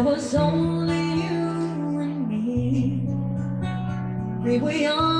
There was only you and me. We were young.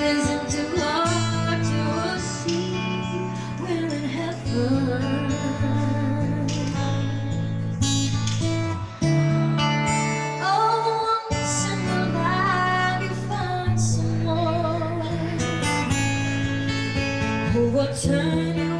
who will turn it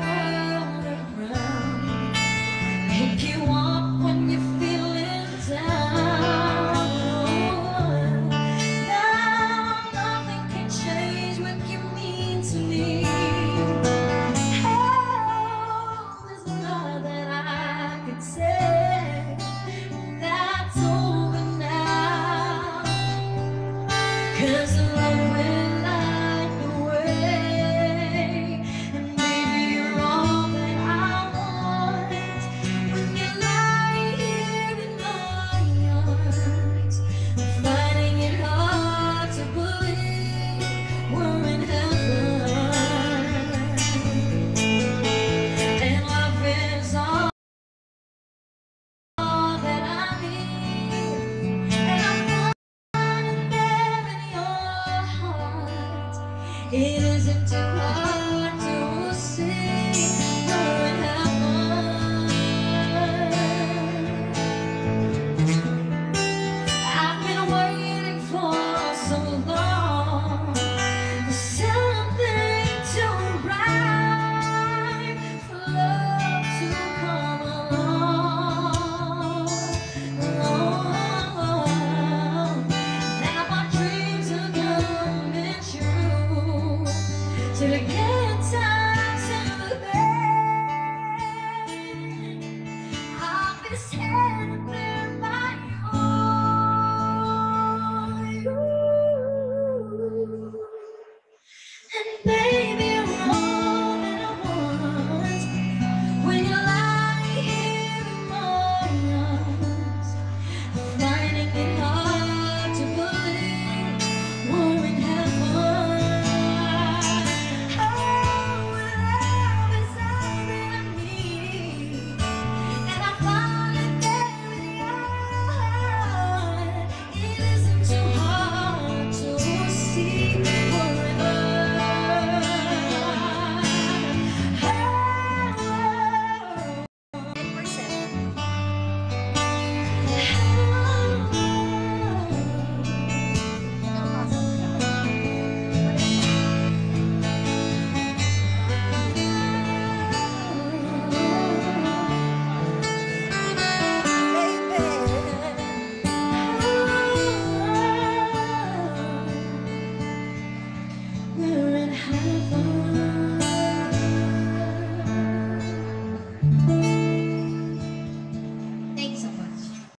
It isn't too hard. again.